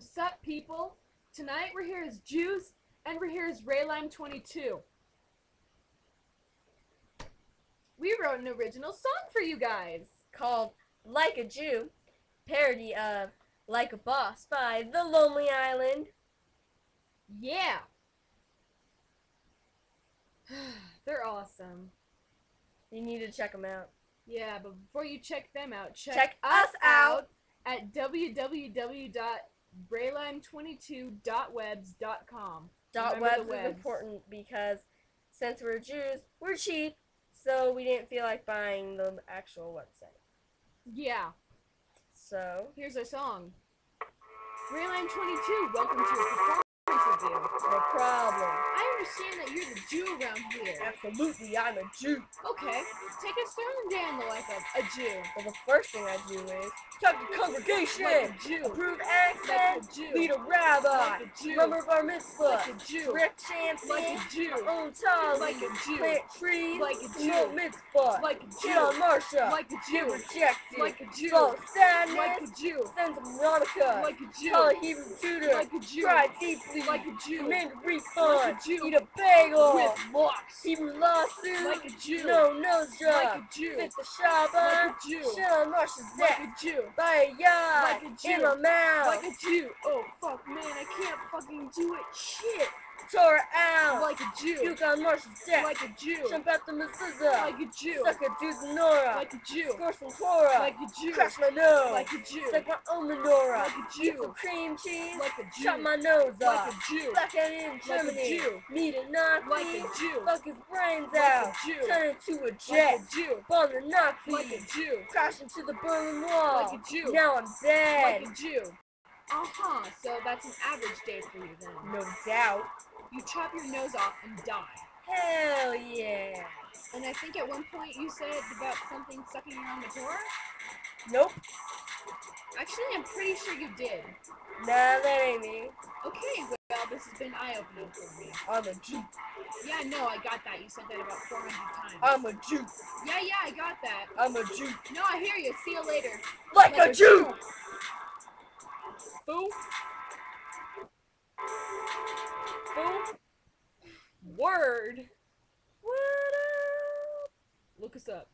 What's up, people? Tonight we're here as Jews, and we're here as Raylime22. We wrote an original song for you guys. called Like a Jew, parody of Like a Boss by The Lonely Island. Yeah. They're awesome. You need to check them out. Yeah, but before you check them out, check, Check us out. at www.raylime22.webs.com. Dot webs the is webs. important because since we're Jews, we're cheap, so we didn't feel like buying the actual website. Yeah, So, here's our song. Raylime22, welcome to a performance review. no problem. I Absolutely, I'm a Jew. Okay, take through the day in the life of a Jew. Well, the first thing I do is talk to congregation, Like a Jew. approve Like a Jew. lead a rabbi, Like a Jew. remember bar mitzvah, Like a Jew. rip champion, Like a Jew. own tallit, Like a Jew. plant trees, Like a Jew. mitzvah, Like a shit on Jew. Marsha, Like a get Jew. rejected, Like a Jew. slow sadness, Like a Jew. send some Veronica, Like a Jew. call a Hebrew tutor, Like a Jew. cry deeply, Like a Jew. a refund, Like a Jew. eat a bagel, With lox. Hebrew lawsuit, Like a Jew. no nose job, Like a Jew. fit the Shabbat, Like a Jew. shit on Marsha's Like neck. a Jew. Buy a yacht Like a Jew. in my mouth. Like a Jew. Oh fuck, man, I can't fucking do it. Shit. Tore out. Like Jew. Puke on Marsha's deck. Like a Jew. Jump out the mezuzah. Like a Jew. Suck a dude's Nora. Like a Jew. Score some Torah. Like a Jew. Crash my nose. Like a Jew. Suck my own menorah. Like a Eat Jew. some cream cheese. Like a Jew. Chop my nose Like off. a Jew. Black out in Like a Jew. Meet a Nazi. Like a Jew. Fuck his brains Like a. Jew. Turn into a jet. Like a Jew. Bomb the Nazis. Like a Jew. Crash into the Berlin Wall. Like a Jew. Now I'm dead. Like a Jew. Uh huh. So that's an average day for you then. no doubt. You chop your nose off and die. Hell yeah. And I think at one point you said about something sucking your the door? Nope. Actually, I'm pretty sure you did. Nah, that ain't me. Okay, well, this has been eye-opening for me. I'm a Jew. Yeah, no, I got that. You said that about 400 times. I'm a Jew. yeah, yeah, I got that. I'm a Jew. No, I hear you. See you later. Like, Like a, a Jew. Fool. Fool. Word. What up? Look us up.